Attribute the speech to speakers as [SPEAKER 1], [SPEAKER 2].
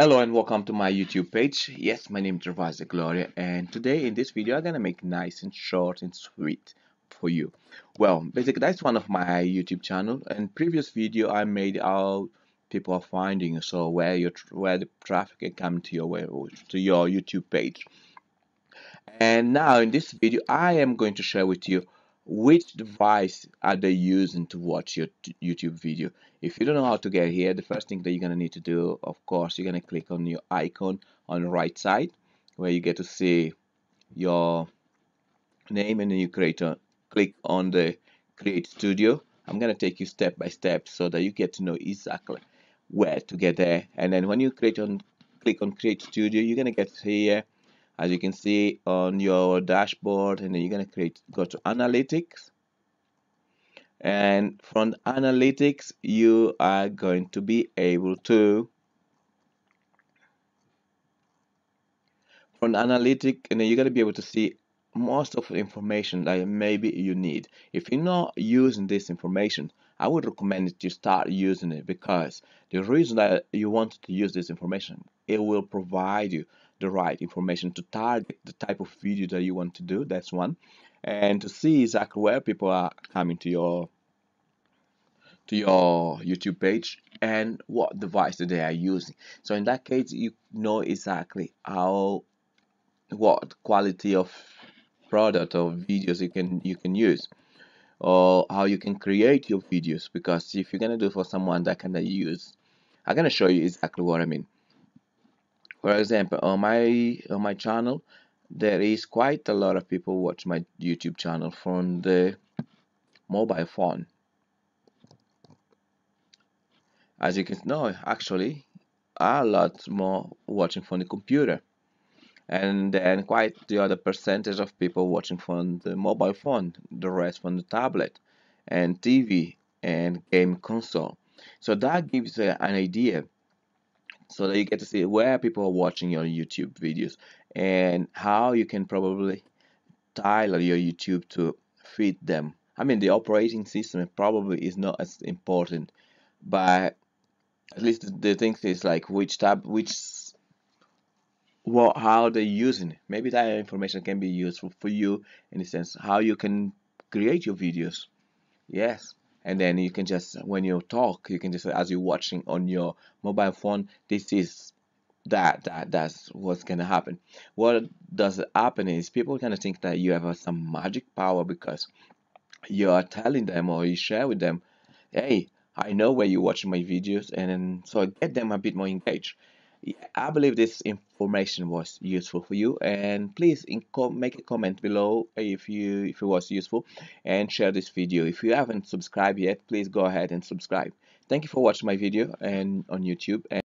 [SPEAKER 1] Hello and welcome to my YouTube page. Yes, my name is Gervasio Gloria and today in this video I'm gonna make nice and short and sweet for you. Well, basically that's one of my YouTube channel and previous video I made how people are finding so where your where the traffic can come to your way, to your YouTube page. And now in this video I am going to share with you which device are they using to watch your YouTube video? If you don't know how to get here the first thing that you're gonna need to do of course you're gonna click on your icon on the right side where you get to see your name and then you create a click on the Creator Studio. I'm gonna take you step by step so that you get to know exactly where to get there. And then when you create on click on Creator Studio you're gonna get here as you can see on your dashboard and then you're going to create go to analytics. And from analytics you are going to be able to from analytic and then you're going to be able to see most of the information that maybe you need. If you're not using this information I would recommend that you start using it because the reason that you want to use this information it will provide you the right information to target the type of video that you want to do that's one. And to see exactly where people are coming to your to your YouTube page and what device that they are using. So in that case you know exactly how what quality of product or videos you can you can use or how you can create your videos. Because if you're gonna do for someone that can use I'm gonna show you exactly what I mean for example on my on my channel there is quite a lot of people watch my YouTube channel from the mobile phone. As you can know actually a lot more watching from the computer. And then quite the other percentage of people watching from the mobile phone the rest from the tablet and TV and game console. So that gives uh, an idea so that you get to see where people are watching your YouTube videos and how you can probably tailor your YouTube to fit them. I mean, the operating system probably is not as important, but at least the, thing is like which tab, which what how they're using. Maybe that information can be useful for you in the sense how you can create your videos. Yes and then you can just when you talk you can just as you're watching on your mobile phone this is that that that's what's gonna happen. What does happen is people kind of think that you have uh, some magic power because you are telling them or you share with them hey I know where you're watching my videos and so I get them a bit more engaged I believe this information was useful for you and please make a comment below if you if it was useful and share this video. If you haven't subscribed yet please go ahead and subscribe. Thank you for watching my video and on YouTube and